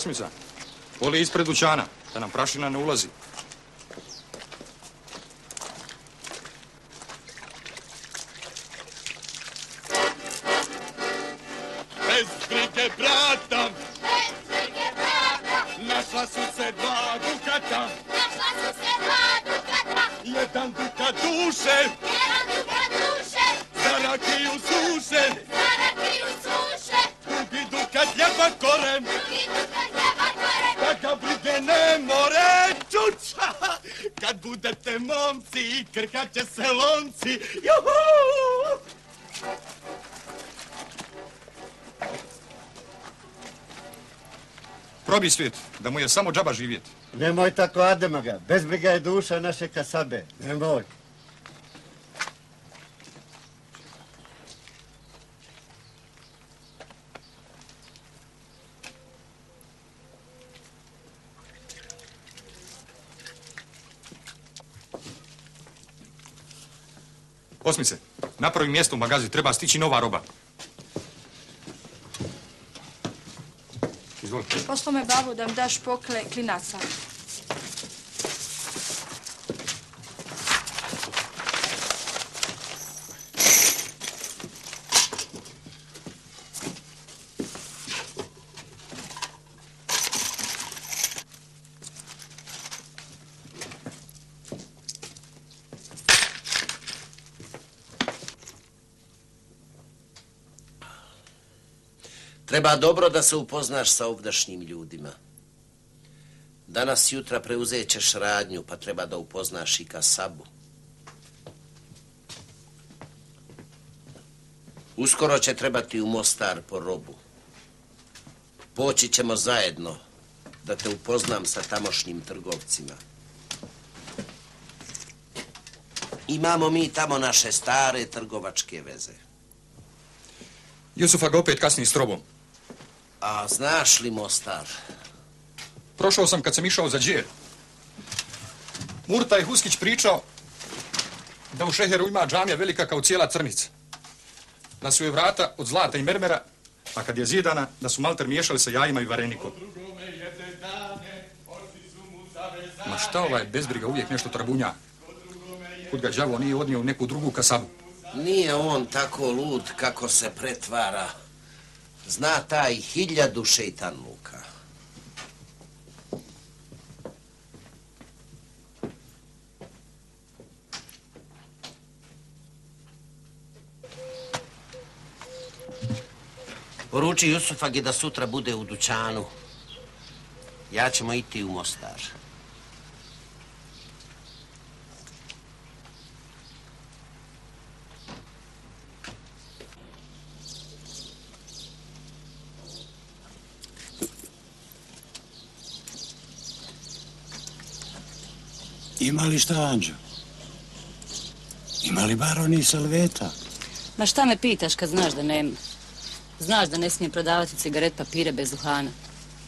Osmica, poli ispred dućana, da nam prašina ne ulazi. Probi svijet, da mu je samo džaba živjet. Nemoj tako Ademaga, bezbriga je duša naše kasabe. Nemoj. Osmice, napravi mjesto u magazi, treba stići nova roba. Izvoli. Poslao me babu da mi daš pokle klinaca. Treba dobro da se upoznaš sa ovdašnjim ljudima. Danas jutra preuzet ćeš radnju, pa treba da upoznaš i kasabu. Uskoro će trebati u Mostar po robu. Poći ćemo zajedno da te upoznam sa tamošnjim trgovcima. Imamo mi tamo naše stare trgovačke veze. Jusufa ga opet kasni s trobom. A znaš li Mostar? Prošao sam kad sam išao za džer. Murta je Huskić pričao da u Šeheru ima džamija velika kao cijela crnica. Da su je vrata od zlata i mermera, a kad je zidana, da su malter miješali sa jajima i varenikom. Ma šta ovaj bezbriga uvijek nešto trabunja? Kud ga đavo nije odnio u neku drugu kasabu. Nije on tako lud kako se pretvara. Zna taj hiljadu šeitanluka. Poruči Jusufagi da sutra bude u dućanu. Ja ćemo iti u Mostar. Ima li šta, Anđo? Ima li baroni salveta? Ma šta me pitaš kad znaš da nema? Znaš da ne smijem prodavati cigaret papire bez duhana.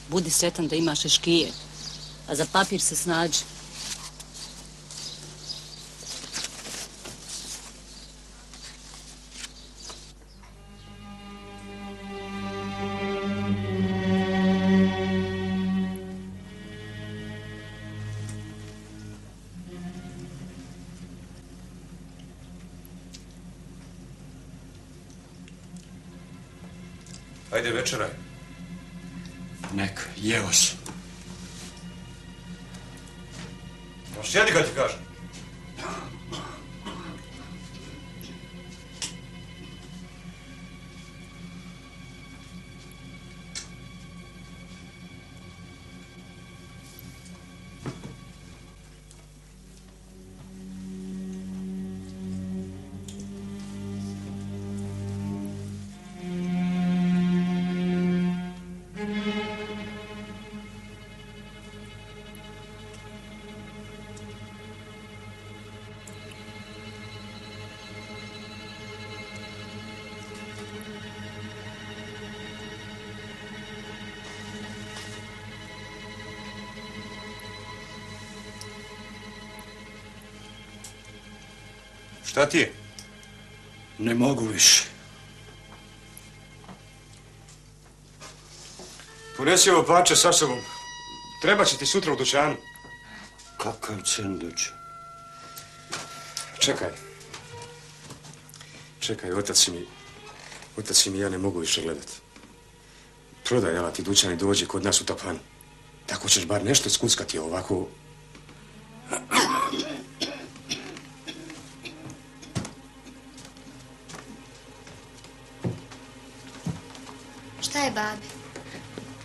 Budi sretan da imaš šeškije, a za papir se snađi. Ajde večeraj. Nek, jeo sam. Pa sjedi ga ti kažem. Šta ti je? Ne mogu više. Unesi ovo pače sa sobom. Treba će ti sutra u dućanu. Kakav cenduć? Čekaj. Čekaj, otac si mi... Otac si mi ja ne mogu više gledat. Prodaj, jela ti dućan i dođi kod nas u tapanu. Tako ćeš bar nešto skuckati ovako...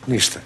Ništa,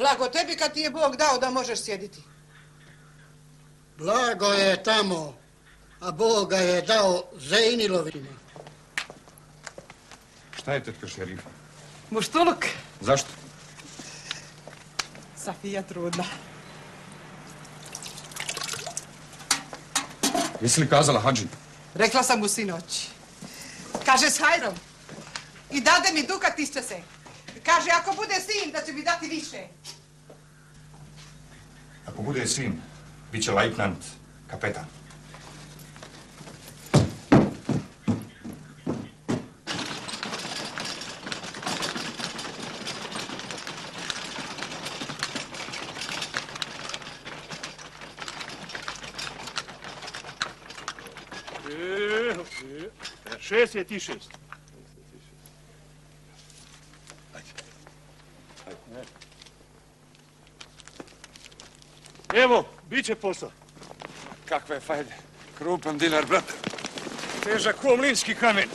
Blago tebi kad ti je Bog dao da možeš sjediti. Blago je tamo, a Boga je dao Zejnilovima. Šta je tetka šerifa? Muštuluk, Zašto? Safija trudna. Jesi li kazala Hadži? Rekla sam mu sinoć. Kaže s hajrom. I dade mi dukat išće se. Kaže, ako bude sin, da će mi dati više. Ako bude sin, bit će lajtnant, kapetan. Šest je ti šest. Evo, bit će posla. Kakve fajde. Krupan dinar, brate. Težak ko mlinski kamen.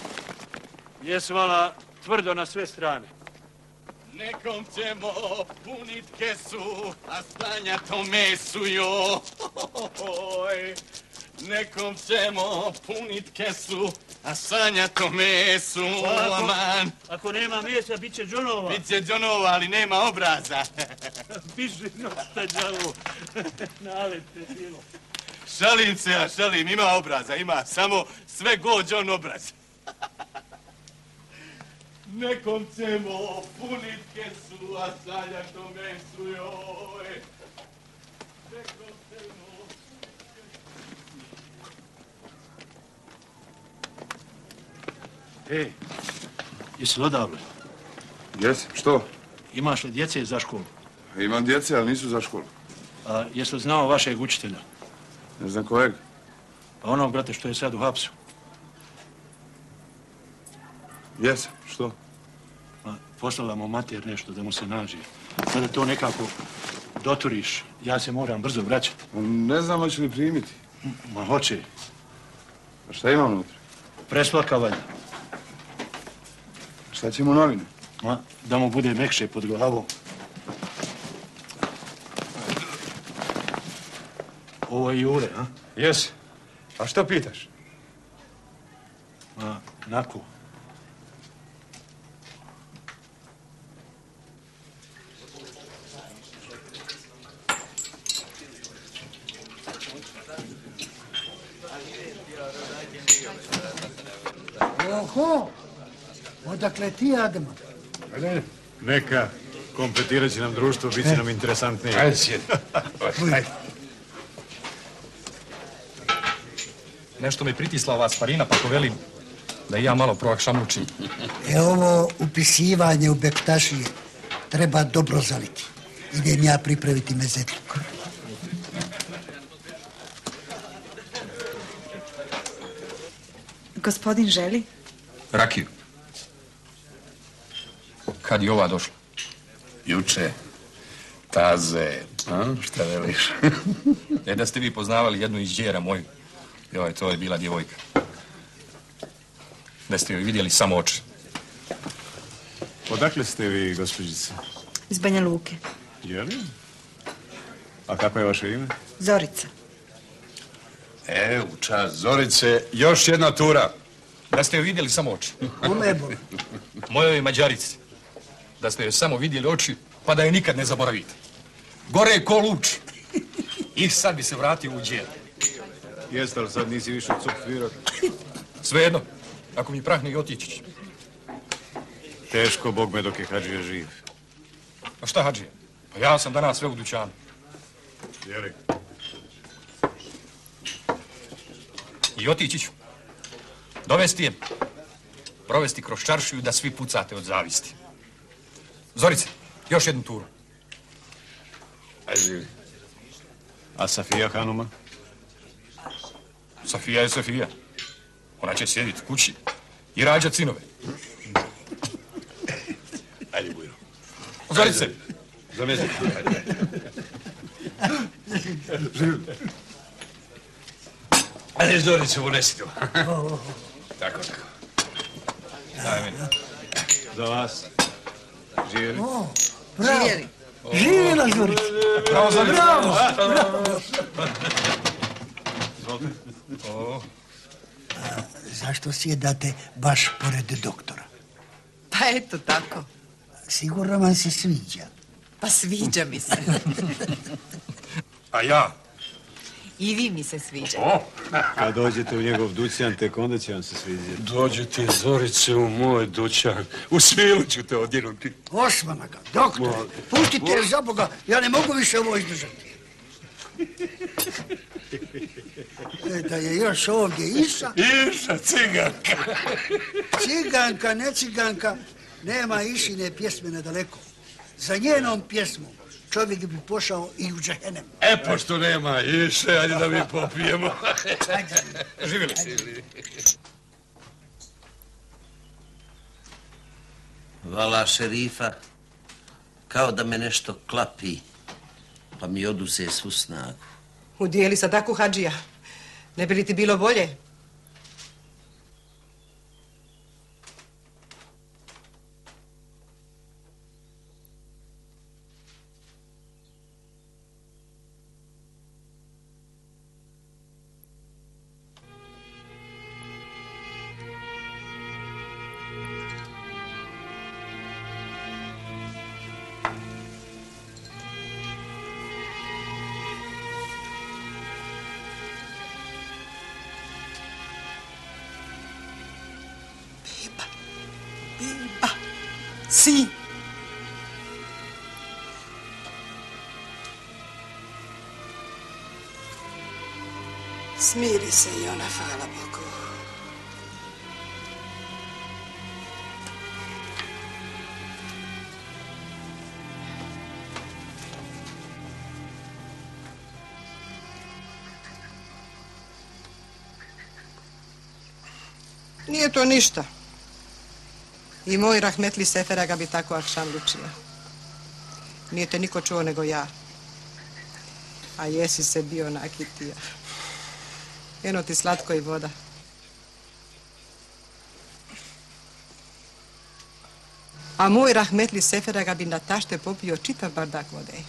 Jes vala tvrdo na sve strane. Nekom ćemo punit kesu, a stanja to mesu, jo. Nekom ćemo punit kesu, a sanja to mesu, ako- aman. Ako nema mjesta, bit će džonova. Biće džonova, ali nema obraza. Biži nosta džavo. Nalete bilo. Šalim se, ja šalim, ima obraza, ima, samo sve go džon obraz. Nekom ćemo punit kesu, a sanja to mesu, joj. Nekom Ej, jesi li odavle? Jes, što? Imaš li djece za školu? Imam djece, ali nisu za školu. A jesi li znao vašeg učitelja? Ne znam kojeg. Pa onog, brate, što je sad u hapsu. Jes, što? Pa poslala mu mater nešto da mu se nađe. Kada to nekako doturiš, ja se moram brzo vraćati. Ne znam hoće li primiti. Ma hoće. A šta ima unutra? Presplaka valjda. Šta ćemo novine? Ma, da mu bude mekše pod glavom. Ovo je Jure, a? Jes. A što pitaš? Ma, nako. Odakle ti, Ademo? Neka, kompletirat će nam društvo, bit će nam interesantnije. Ajde, sjedi. Ajde. Nešto me pritisla ova sparina, pa velim da i ja malo proakšamlučim. E ovo upisivanje u bektašije treba dobro zaliti. Idem ja pripraviti mezetluk. Gospodin želi? Rakiju. Kad je ova došla? Juče. Taze. A? Šta veliš? E da ste vi poznavali jednu iz djera moju. Joj, to je bila djevojka. Da ste joj vidjeli samo oči. Odakle ste vi, gospođice? Iz Banja Luke. Je li? A kako je vaše ime? Zorica. E, u čas Zorice, još jedna tura. Da ste joj vidjeli samo oči. Kome bol? Mojoj Mađarici. Da ste joj samo vidjeli oči, pa da je nikad ne zaboravite. Gore je ko luč. I sad bi se vratio u djel. Jeste, ali sad nisi više cup svirat. Svejedno, ako mi prahne i otići ću. Teško, Bog me dok je Hadžija živ. A šta hađije? Pa ja sam danas sve u dućanu. Je li? I otići ću. Dovesti je. Provesti kroz čaršiju da svi pucate od zavisti. Zorice, još jednu turu. Ajde, živi. A Safija Hanuma? Safija je Safija. Ona će sjediti kući i rađat sinove. Ajde, Bujro. Zorice. Za mjesec. Ajde, Zorice, unesi tu. Tako, tako. Daj meni. Za vas. Živjeli? O, bravo. Živjela Zorica. Bravo, Zorice. Bravo, bravo. O, Zašto sjedate baš pored doktora? Pa eto tako. Sigurno vam se sviđa. Pa sviđa mi se. a ja? I vi mi se sviđate. Kad dođete u njegov dućan, tek onda će vam se svidjeti. Dođite, Zorice, u moj dućan. U svilu ću te odjenuti. Osmana ga, doktor. Pustite je za Boga, ja ne mogu više ovo izdržati. E, da je još ovdje Iša. Iša, ciganka. Ciganka, ne ciganka, nema Išine pjesme na daleko. Za njenom pjesmom čovjek bi pošao i u džehenem. E, pošto nema Iše, ajde da mi popijemo. Živjeli. Vala šerifa, kao da me nešto klapi, pa mi oduze svu snagu. Udijeli sadaku hađija. Ne bi li ti bilo bolje? To ništa. I moj rahmetli Sefera ga bi tako akšam lučio. Nije te niko čuo nego ja. A jesi se bio nakitija. Eno ti slatko i voda. A moj rahmetli sefera ga bi na tašte popio čitav bardak vode.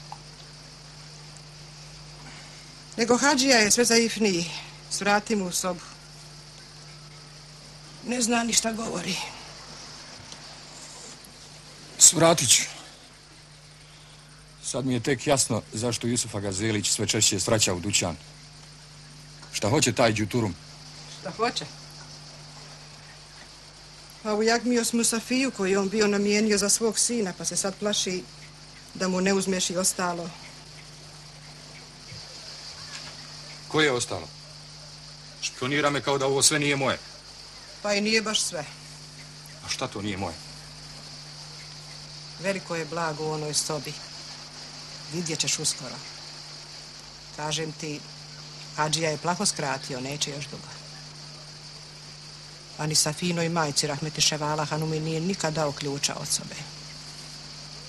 Nego Hadžija je sve zaifniji. Svrati mu u sobu. Ne zna ni šta govori. Svratit ću. Sad mi je tek jasno zašto Jusufa Gazelić sve češće svraća u dućan. Šta hoće taj džuturum? Šta hoće? A u Jagmio smo Safiju koji je on bio namijenio za svog sina, pa se sad plaši da mu ne uzmeš i ostalo. Ko je ostalo? Špionira me kao da ovo sve nije moje. Pa i nije baš sve. A šta to nije moje? Veliko je blago u onoj sobi. Vidjet ćeš uskoro. Kažem ti, Hadžija je plaho skratio, neće još dugo. A ni Safinoj majci Rahmeti Ševala Hanumi nije nikad dao ključa od sobe.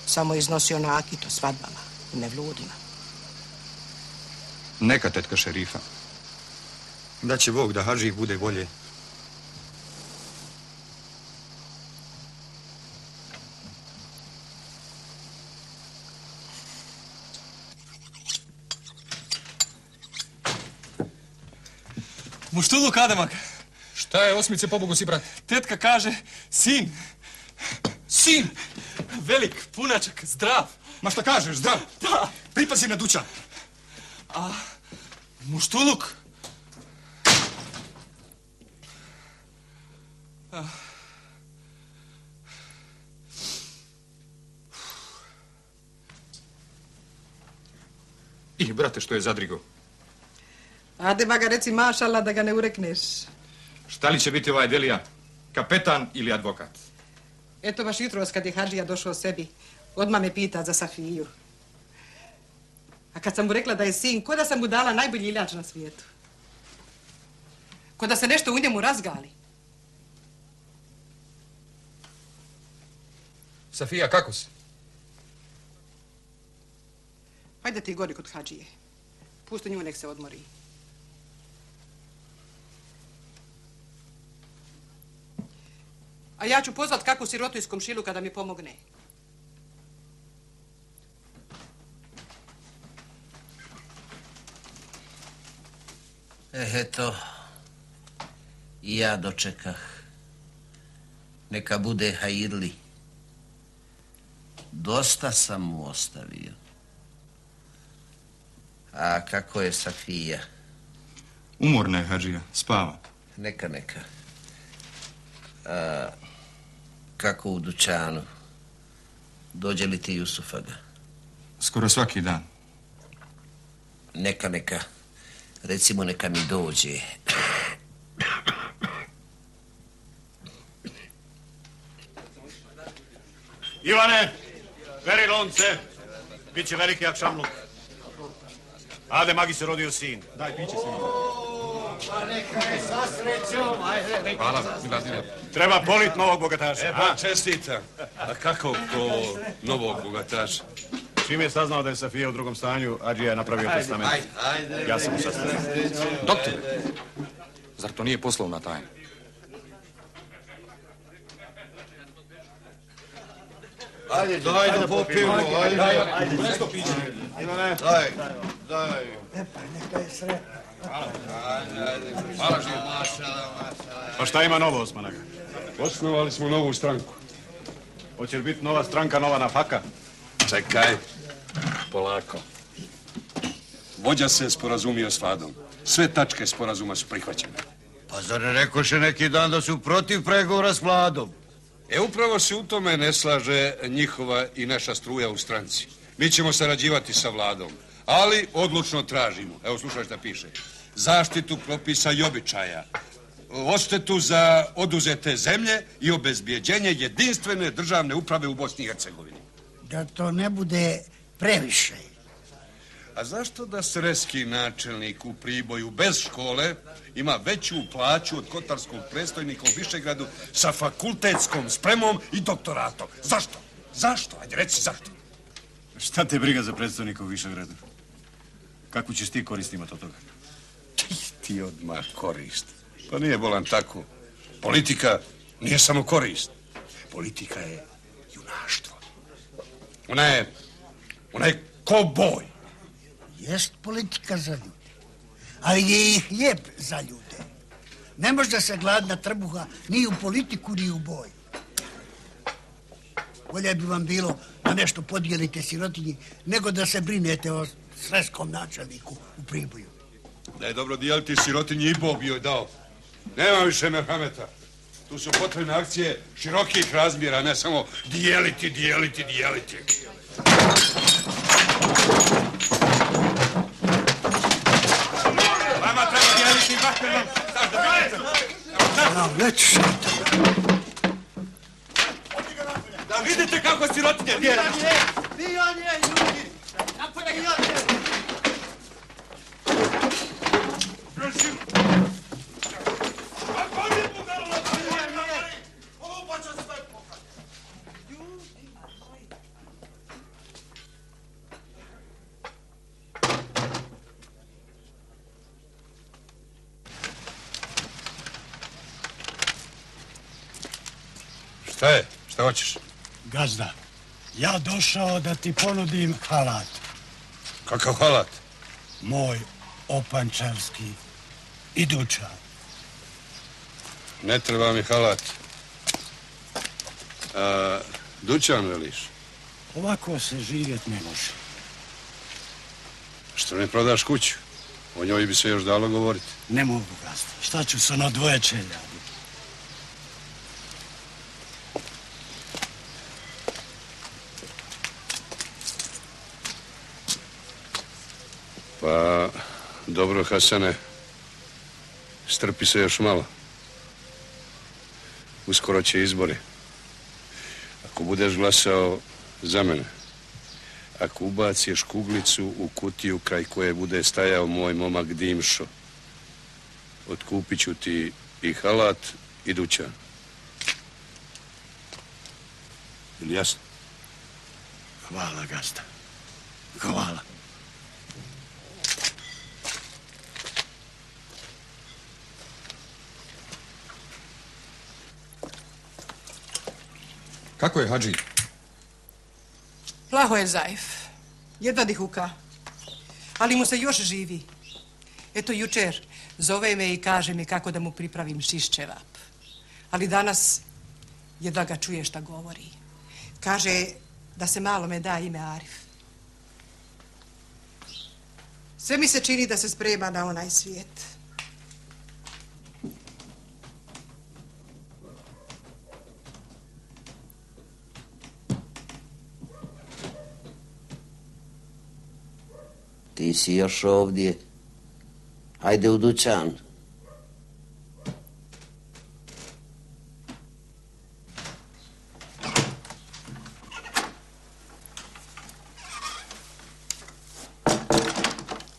Samo iznosio nakito svadbama i mevludima. Neka tetka šerifa. Da će Bog da Hadžih bude bolje. Muštuluk, Ademak. Šta je osmice pobogu si, brat? Tetka kaže, sin. Sin? Velik, punačak, zdrav. Ma šta kažeš, zdrav? Da. Pripazi na dućan. A, muštuluk. A, I, brate, što je zadrigo? Ade ba ga reci mašala da ga ne urekneš. Šta li će biti ovaj Delija? Kapetan ili advokat? Eto baš jutros kad je Hadžija došao sebi, odmah me pita za Safiju. A kad sam mu rekla da je sin, ko da sam mu dala najbolji iljač na svijetu. Ko da se nešto u njemu razgali. Safija, kako si? Hajde ti gori kod Hadžije. Pusti nju nek se odmori. A ja ću pozvat kakvu sirotu iz komšiluka da mi pomogne. Eh, eto, i ja dočekah. Neka bude hajirli. Dosta sam mu ostavio. A kako je Safija? Umorna je, Hadžija. Spava. Neka, neka. A, kako u dućanu? Dođe li ti Jusufaga? Skoro svaki dan. Neka, neka. Recimo neka mi dođe. Ivane, beri lonce. Biće veliki akšamluk. Ade, magi se rodio sin. Daj piće sinu. Pa neka je sa srećom, ajde. Hvala, Miladine. Treba polit novog bogataša. E, pa čestita. A kako ko novog bogataša? Čim je saznao da je Safija u drugom stanju, Adžija je napravio testament. Ja sam mu sastavio. Doktor, zar to nije poslovna tajna? Ajde, daj da popijemo, ajde. Ajde, nešto piće. Ivane. Daj, daj. E pa neka je sretna. Hvala. Pa šta ima novo, Osmanaga? Osnovali smo novu stranku. Hoće li biti nova stranka, nova nafaka? Čekaj. Polako. Vođa se sporazumio s Vladom. Sve tačke sporazuma su prihvaćene. Pa zar ne rekoše neki dan da su protiv pregovora s vladom? E, upravo se u tome ne slaže njihova i naša struja u stranci. Mi ćemo sarađivati sa vladom, ali odlučno tražimo. Evo, slušaj šta piše. Zaštitu propisa i običaja, oštetu za oduzete zemlje i obezbjeđenje jedinstvene državne uprave u Bosni i Hercegovini. Da to ne bude previše. A zašto da sreski načelnik u Priboju bez škole ima veću plaću od kotarskog predstojnika u Višegradu sa fakultetskom spremom i doktoratom? Zašto? Zašto? Ajde, reci zašto. Šta te briga za predstavnika u Višegradu? Kakvu ćeš ti korist imati od toga? Ti odmah korist. Pa nije bolan tako. Politika nije samo korist. Politika je junaštvo. Ona je, ona je ko boj. Jest politika za ljude, ali je i hljeb za ljude. Ne može se gladna trbuha ni u politiku, ni u boj. Bolje bi vam bilo da nešto podijelite sirotinji, nego da se brinete o sreskom načelniku u Priboju. Da je dobro dijeliti sirotinji i Bog bi joj dao. Nema više merhameta. Tu su potrebne akcije širokih razmjera, ne samo dijeliti, dijeliti, dijeliti. Vama treba dijeliti bakrenom. Ja, već Da vidite kako sirotinje dijeli. Bijanje, ljudi! Šta je? Šta hoćeš? Gazda, ja došao da ti ponudim halat. Kakav halat? Moj opančarski iduća. Ne treba mi halat. A, dućan veliš? Ovako se živjet ne može. Što ne prodaš kuću? O njoj bi se još dalo govoriti. Ne mogu, gazda. Šta ću sa ono dvoje čelja? Pa, dobro, Hasane. Strpi se još malo. Uskoro će izbori. Ako budeš glasao za mene, ako ubaciš kuglicu u kutiju kraj koje bude stajao moj momak Dimšo, otkupit ću ti i halat i dućan. Ili jasno? Hvala, gazda. Hvala. Kako je, Hadži? Plaho je Zajf. Jedva dihuka. Ali mu se još živi. Eto, jučer zove me i kaže mi kako da mu pripravim šišćevap. Ali danas jedva ga čuje šta govori. Kaže da se malo me da ime Arif. Sve mi se čini da se sprema na onaj svijet. Ti si još ovdje. Ajde u dućan.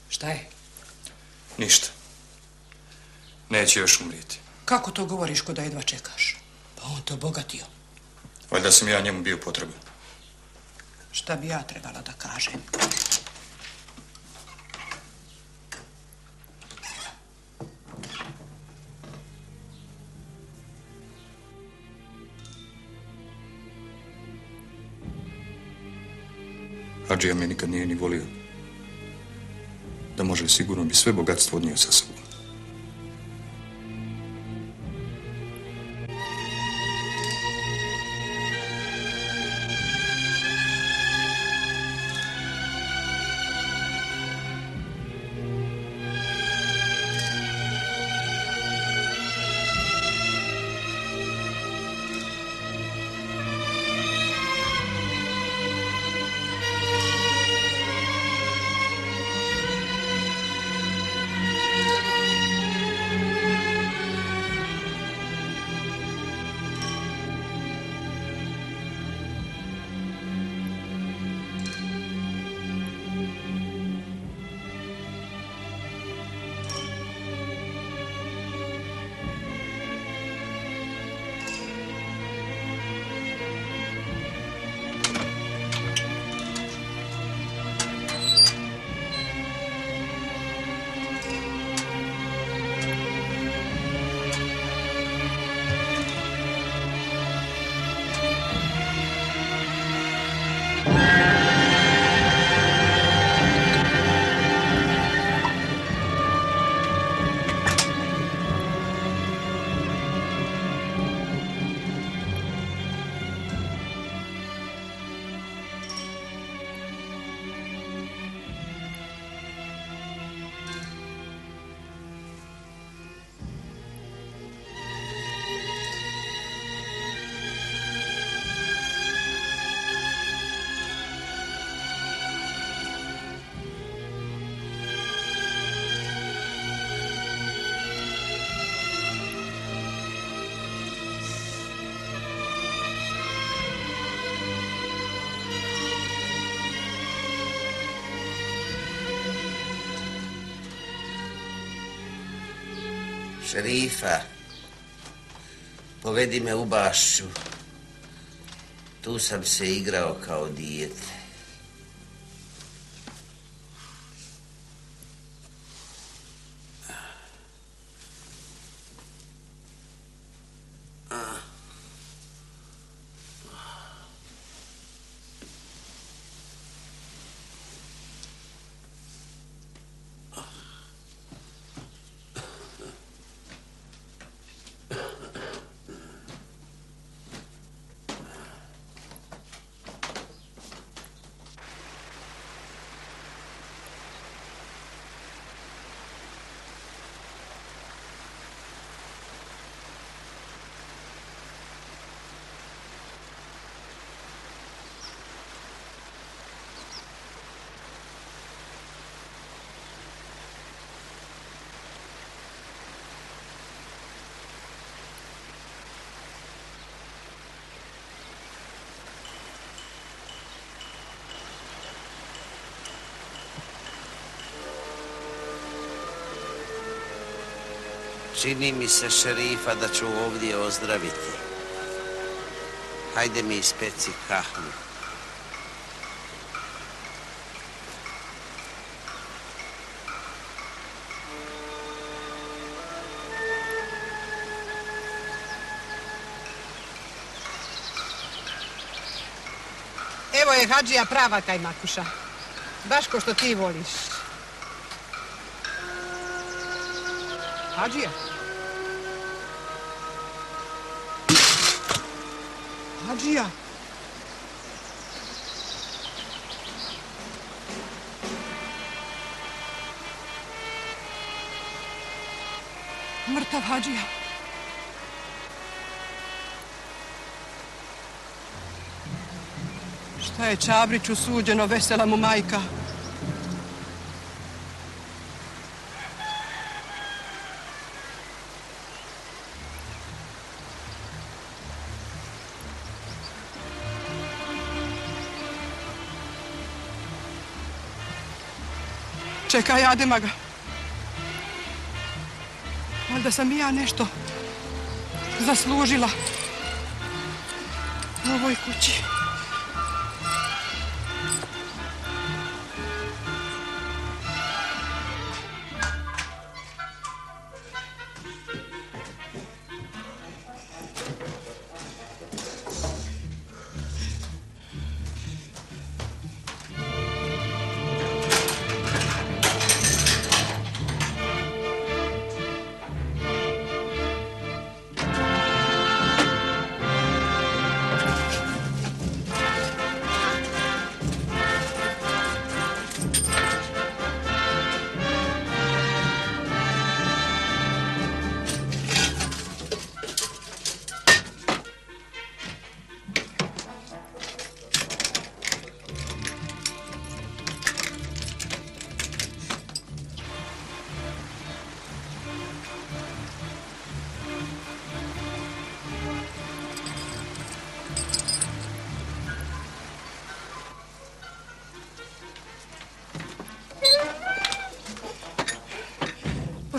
Šta je? Ništa. Neće još umrijeti. Kako to govoriš ko da jedva čekaš? Pa on to bogatio. Valjda sam ja njemu bio potreban. Šta bi ja trebala da kažem? Hadžija me nikad nije ni volio. Da može sigurno bi sve bogatstvo odnio sa sobom. Šerifa, povedi me u bašću. Tu sam se igrao kao dijete. Čini mi se, šerifa, da ću ovdje ozdraviti. Hajde mi ispeci kahnu. Evo je Hadžija prava kajmakuša. Baš ko što ti voliš. Hadžija? Hadžija? Mrtav Hadžija. Šta je Čabriću suđeno, vesela mu majka? Čekaj, Adema ga. Valjda sam i ja nešto zaslužila u ovoj kući.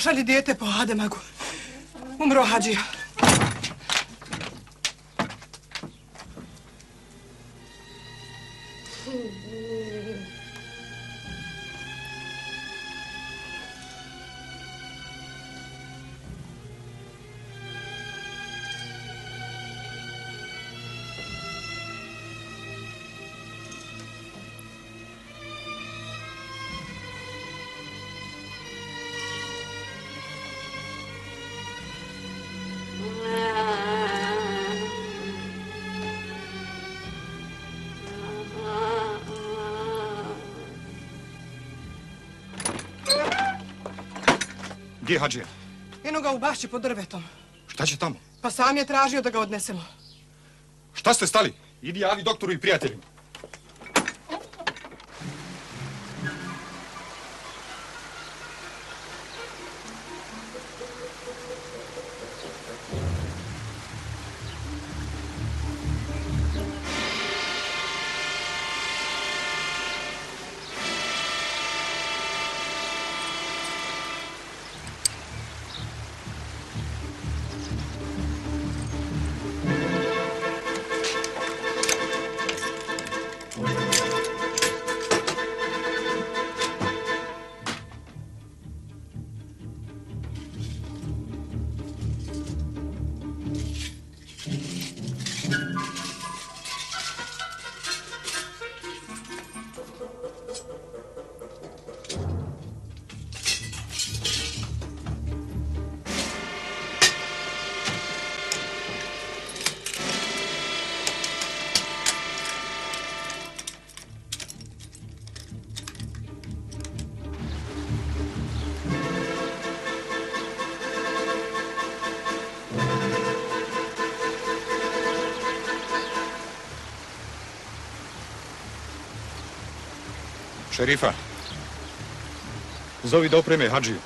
Pošalji dijete po Ademagu. Umro Hadžija. Gdje je Hadžija? Eno ga u bašći pod drvetom. Šta će tamo? Pa sam je tražio da ga odnesemo. Šta ste stali? Idi javi doktoru i prijateljima. Šerifa, zovi da opreme Hadžiju.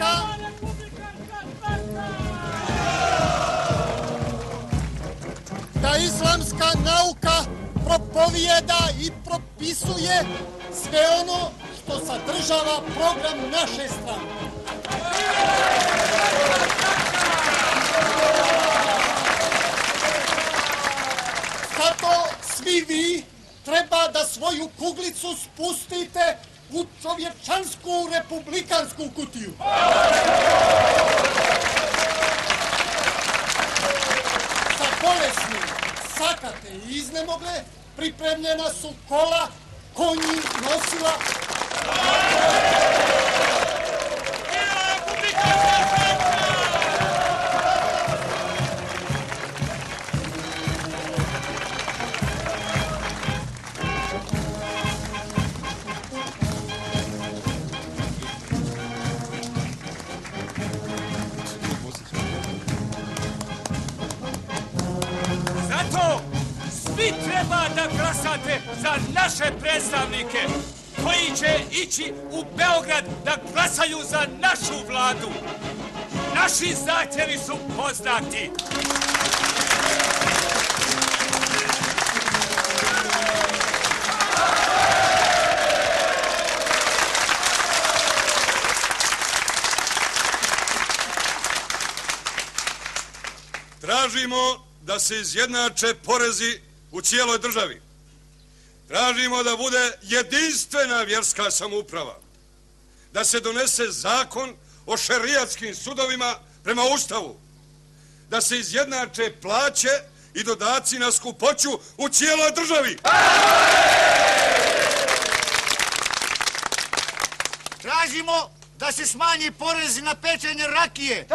Islamska ta islamska nauka propovijeda i propisuje sve ono što sadržava program naše stranke. Zato svi vi treba da svoju kuglicu spustite u čovječansku republikansku kutiju. I iznemogle pripremljena su kola, konji, nosila. Treba da glasate za naše predstavnike koji će ići u Beograd da glasaju za našu vladu. Naši zahtjevi su poznati. Tražimo da se izjednače porezi u cijeloj državi. Tražimo da bude jedinstvena vjerska samouprava. Da se donese zakon o šerijatskim sudovima prema Ustavu. Da se izjednače plaće i dodaci na skupoću u cijeloj državi. Tražimo da se smanji porezi na pečenje rakije.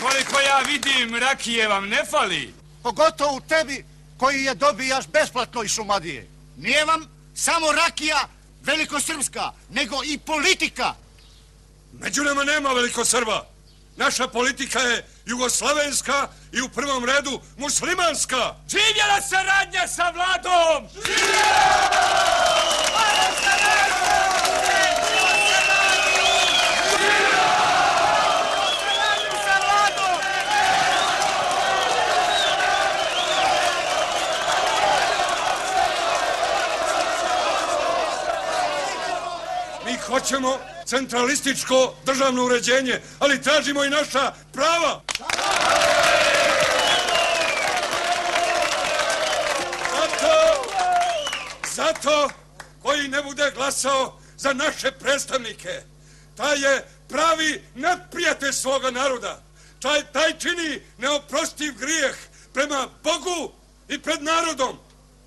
Koliko ja vidim, rakije vam ne fali. Pogotovo u tebi koji je dobijaš besplatno iz Šumadije. Nije vam samo rakija velikosrpska, nego i politika. Među nama nema veliko Srba. Naša politika je jugoslavenska i u prvom redu muslimanska. Živjela saradnja sa vladom! Mi hoćemo centralističko državno uređenje, ali tražimo i naša prava. Zato, zato koji ne bude glasao za naše predstavnike, taj je pravi nadprijatelj svoga naroda. Taj, taj čini neoprostiv grijeh prema Bogu i pred narodom,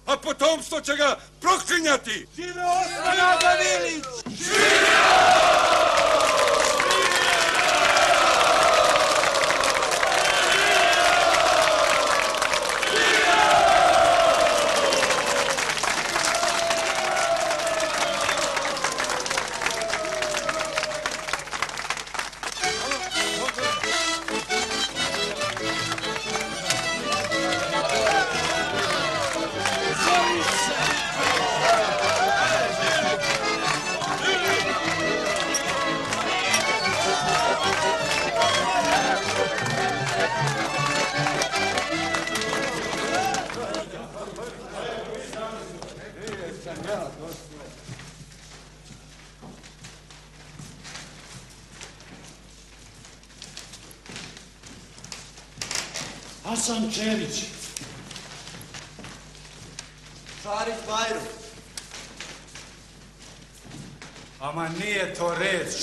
a potomstvo će ga proklinjati. Žive Osman Agavilić! Hasan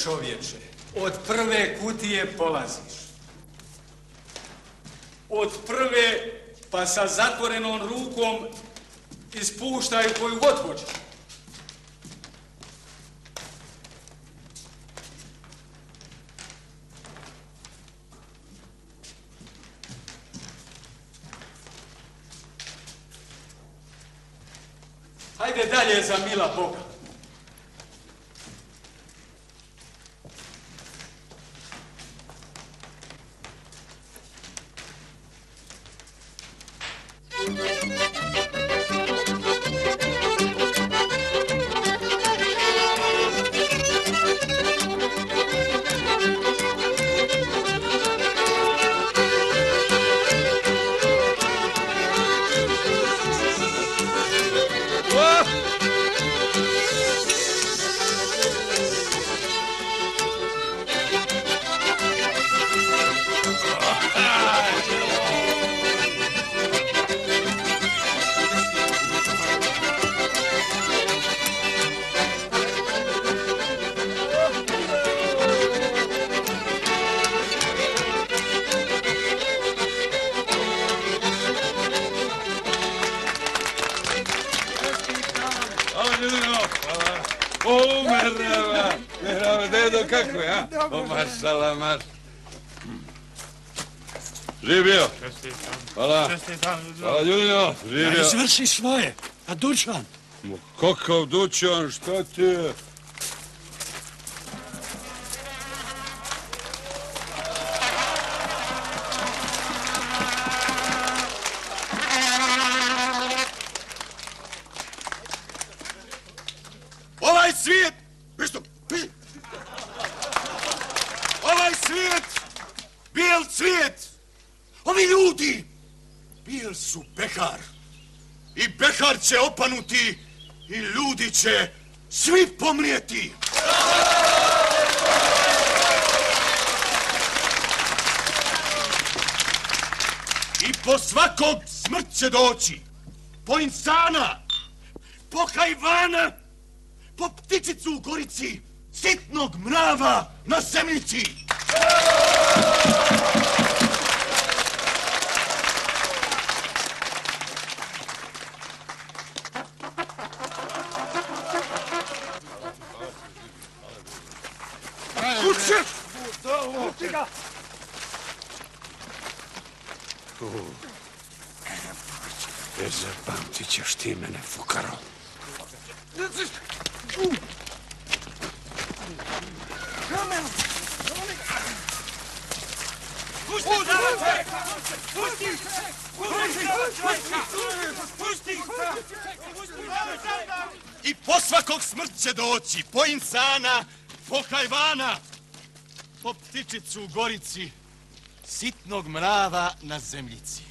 čovječe. Od prve kutije polaziš. Od prve, pa sa zatvorenom rukom ispuštaj koju god hoćeš. Hajde dalje za mila Boga. Izvrši svoje. A Dučan? Ma Kakav dućan, šta ti je? I behar će opanuti i ljudi će svi pomrijeti. I po svakog smrt će doći. Po insana, po hajvana, po ptičicu u gorici, sitnog mrava na zemljici. Ćeš ti mene, fukaro. Pusti! Pusti! Pusti! I po svakog smrt će doći, po insana, po hajvana, po ptičicu u gorici, sitnog mrava na zemljici.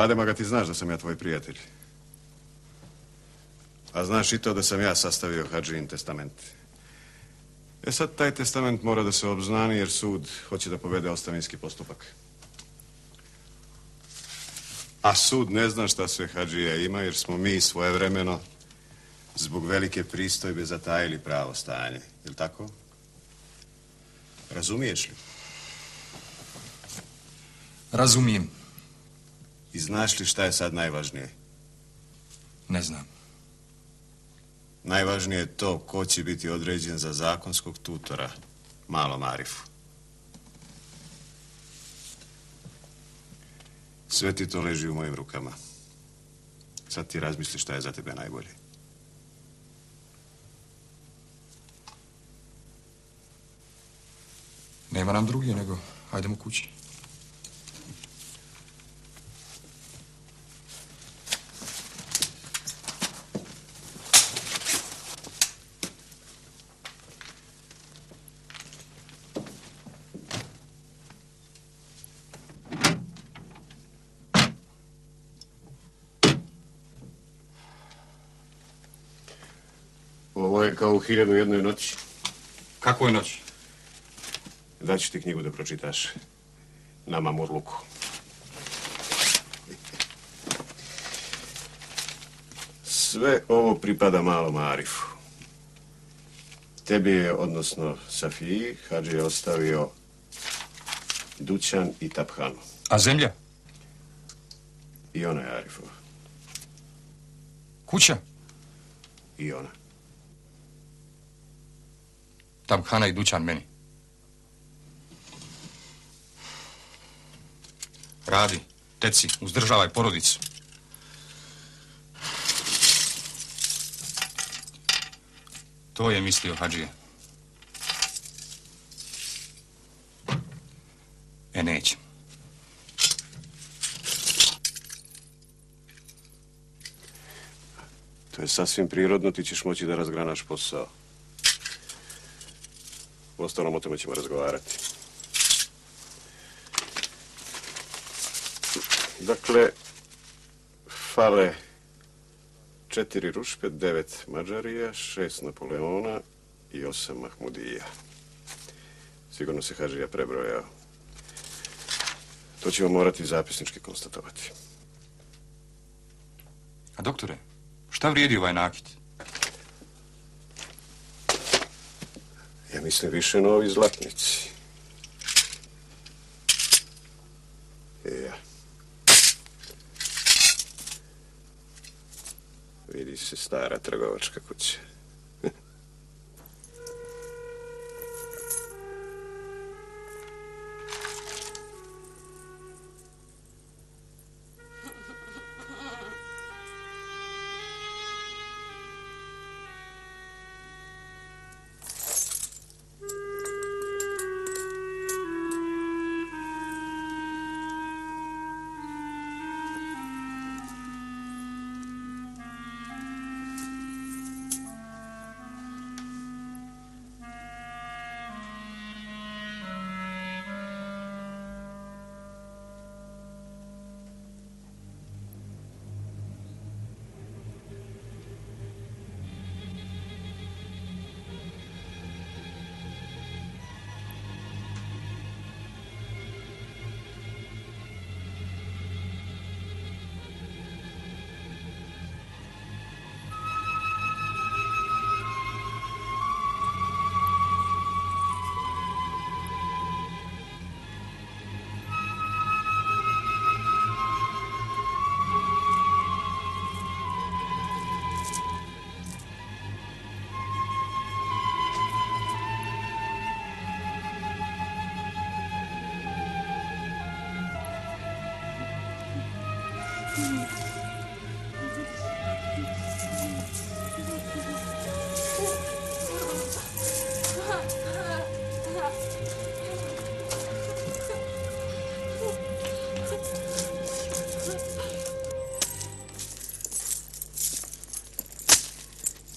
Ademaga, ti znaš da sam ja tvoj prijatelj. A znaš i to da sam ja sastavio Hadžin testament. E sad, taj testament mora da se obznani jer sud hoće da povede ostavinski postupak. A sud ne zna šta sve Hadžija ima jer smo mi svojevremeno zbog velike pristojbe zatajili pravo stanje. Jel tako? Razumiješ li? Razumijem. I znaš li šta je sad najvažnije? Ne znam. Najvažnije je to ko će biti određen za zakonskog tutora, malom Arifu. Sve ti to leži u mojim rukama. Sad ti razmisli šta je za tebe najbolje. Nema nam drugi nego hajdemo kući. Hiljadu jednoj noći. Kako je noć? Daću ti knjigu da pročitaš. Nama Murluku. Sve ovo pripada malom Arifu. Tebi je, odnosno Safiji, Hadži je ostavio Dućan i Taphanu. A zemlja? I ona je Arifova. Kuća? I ona. Tamkhana i Dućan meni. Radi, teci, uzdržavaj porodicu. To je mislio Hadžije. E, neće. To je sasvim prirodno, ti ćeš moći da razgranaš posao. U ostalom o tome ćemo razgovarati. Dakle, fale četiri rušpe, devet Mađarija, šest Napoleona i osam Mahmudija. Sigurno se Hadžija prebrojao. To ćemo morati zapisnički konstatovati. A doktore, šta vrijedi ovaj nakit? Ja mislim više na ovi zlatnici. Ja. Vidi se stara trgovačka kuća.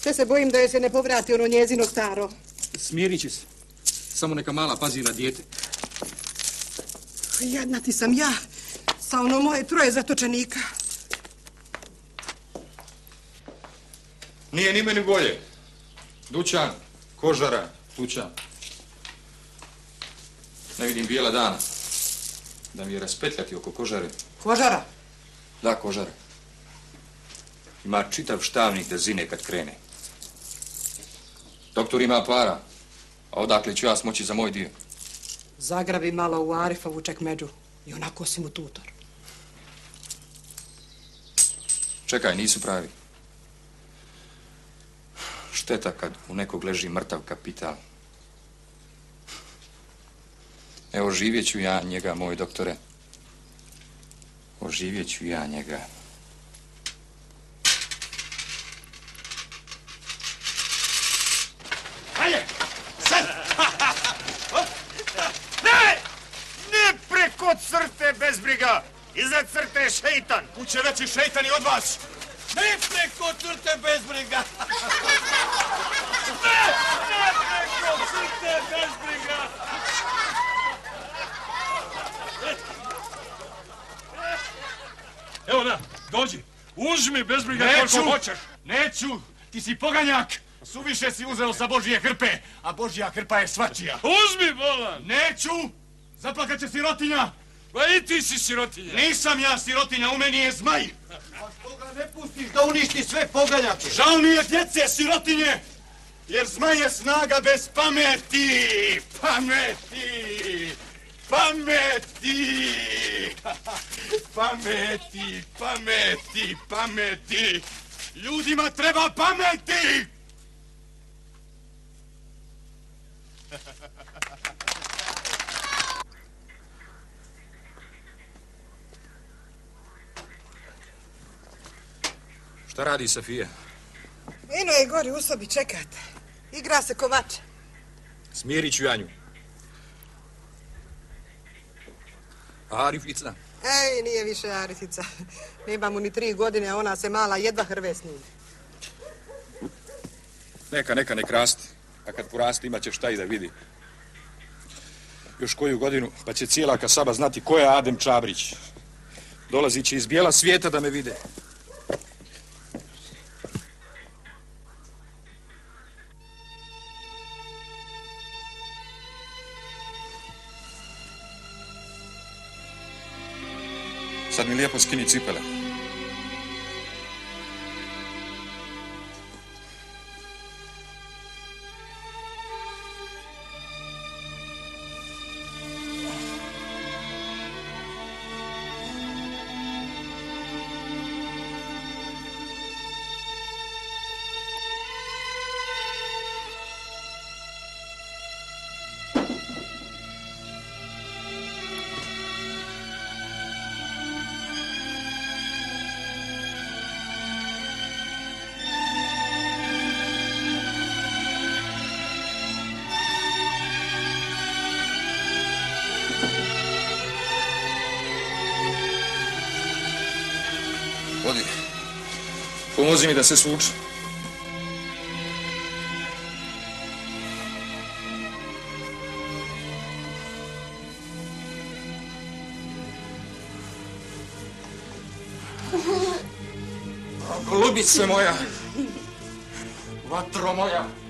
Sve se bojim da je se ne povrati ono njezino staro. Smirit će se. Samo neka mala pazi na dijete. Jedna ti sam ja, sa ono moje troje zatočenika. Nije ni meni bolje. Dućan, kožara, tučan. Ne vidim bijela dana. Da mi je raspetljati oko kožare. Kožara? Da, kožara. Ima čitav štavnik da zine kad krene. Doktor ima para, a odakle ću ja smoći za moj dio? Zagrabi malo u Arifovu čekmeđu i onako si mu tutor. Čekaj, nisu pravi. Šteta kad u nekog leži mrtav kapital. Evo, živjet ću ja njega, moj doktore. Oživjet ću ja njega. Ajde, sad! Ne! Ne preko crte, bez briga! Iza crte je šeitan! Kuće veći šeitan i od vas! Ne preko crte bez briga! Ne! Ne preko crte, bez briga! Evo da, dođi. Uzmi bez briga koliko hoćeš. Neću! Ti si poganjak! Suviše si uzeo sa Božije hrpe, a Božja hrpa je svačija. Uzmi, bolan! Neću! Zaplakat će sirotinja! Pa i ti si sirotinja. Nisam ja sirotinja, u meni je zmaj! Koga ne pustiš da uništi sve pogaljake? Žao mi je djece sirotinje, jer zmaj je snaga bez pameti! Pameti! Pameti! Pameti, pameti, pameti! Ljudima treba pameti! Šta radi Safija? Eno je gori u sobi, čekate. Igra se kovača. Smirit ću ja nju. A Arif Icna? Ej, nije više Arifica. Nema mu ni tri godine, a ona se mala jedva hrve s njim. Neka, neka, nek rasti. A kad porasti imat će šta i da vidi. Još koju godinu, pa će cijela kasaba znati ko je Adem Čabrić. Dolazit će iz bijela svijeta da me vide. Statt mir leer auf skinny Pomozi mi da se suči. Golubice moja. Vatro moja.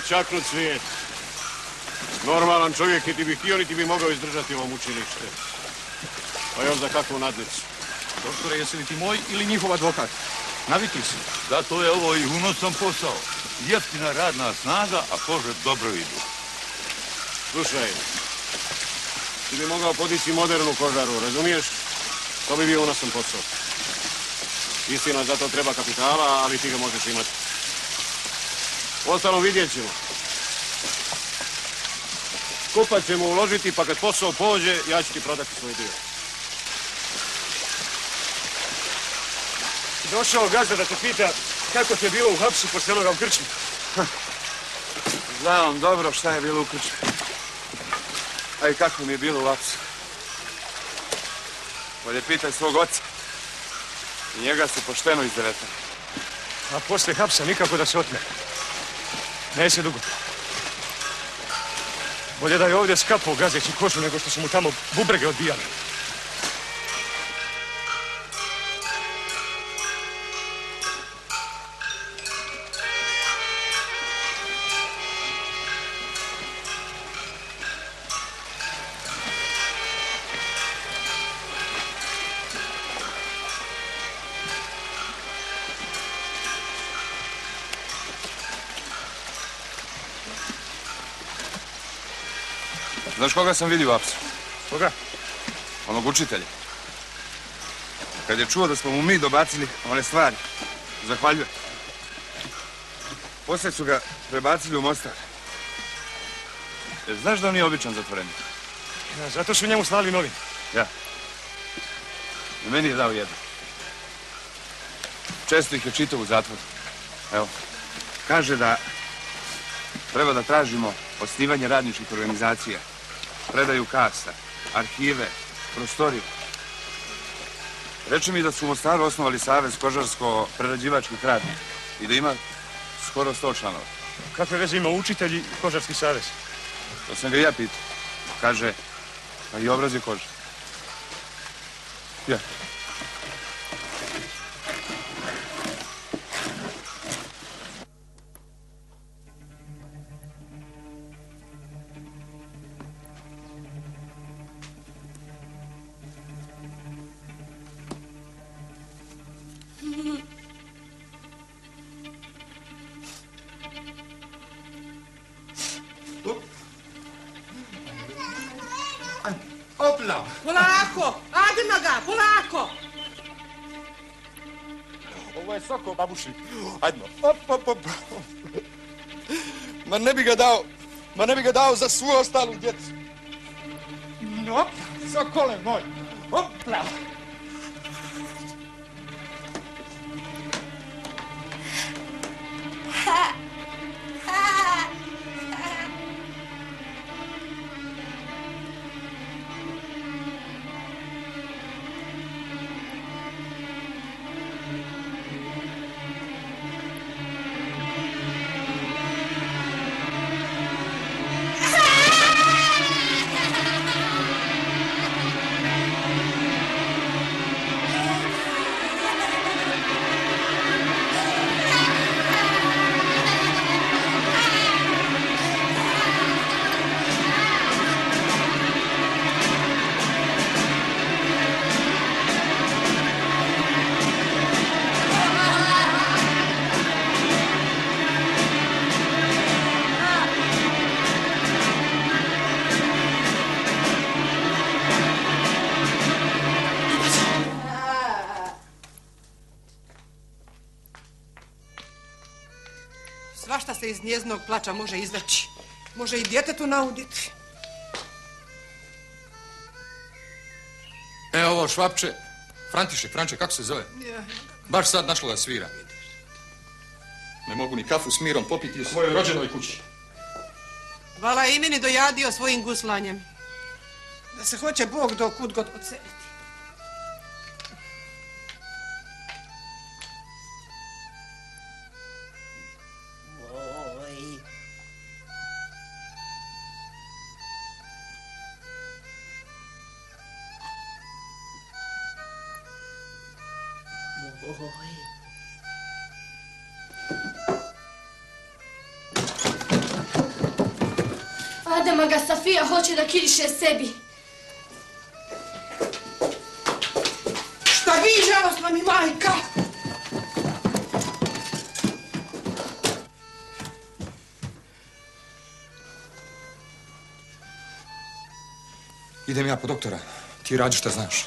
Je čaknut svijet. Normalan čovjek niti bi htio, niti bi mogao izdržati ovo mučilište. Pa još za kakvu nadnicu. Doktore, jesi li ti moj ili njihov advokat? Navikli si. Zato je ovo i unosan posao. Jeftina radna snaga, a kože dobro idu. Slušaj, ti bi mogao podići modernu kožaru, razumiješ? To bi bio unosan posao. Istina, za to treba kapitala, ali ti ga možeš imati. Ostalo vidjet ćemo. Skupa ćemo uložiti, pa kad posao pođe, ja ću ti prodati svoj dio. Došao gazda da te pita kako ti je bilo u hapsu poslije onoga u krčmi? Znam dobro šta je bilo u krčmi. A i kako mi je bilo u apsu. Bolje pitaj svog oca. I njega su pošteno izdevetali. A poslije hapsa nikako da se otme. Ne se dugo. Bolje da je ovdje skapao gazeći košu nego što su mu tamo bubrege odbijali. Znaš koga sam vidio u apsu? Koga? Onog učitelja. Kad je čuo da smo mu mi dobacili one stvari, zahvaljuje. Poslije su ga prebacili u Mostar. Jer znaš da on nije običan zatvorenik? Ja, zato su njemu slali novi. Ja. I meni je dao jedno. Često ih je čitao u zatvoru. Evo, kaže da treba da tražimo osnivanje radničkih organizacija, predaju kasa, arhive, prostoriju. Reče mi da su u Mostaru osnovali Savez kožarsko-prerađivačkih radnika i da ima skoro sto članova. Kakve veze ima učitelj i kožarski savez? To sam ga i ja pitao. Kaže, pa i obraz je koža. Ja. Dao za svu ostalu djecu. Op, sokole moj. Opla. Se iz njezinog plača može izaći. Može i djetetu nauditi. E, ovo švapče, Františe, Franče, kako se zove? Baš sad našlo da svira. Ne mogu ni kafu s mirom popiti u svojoj rođenoj kući. Vala je i meni dojadio svojim guslanjem. Da se hoće Bog do kud god odseliti. Hoće da kiriše sebi. Šta vi, žalostna mi majka? Idem ja po doktora. Ti radi šta znaš.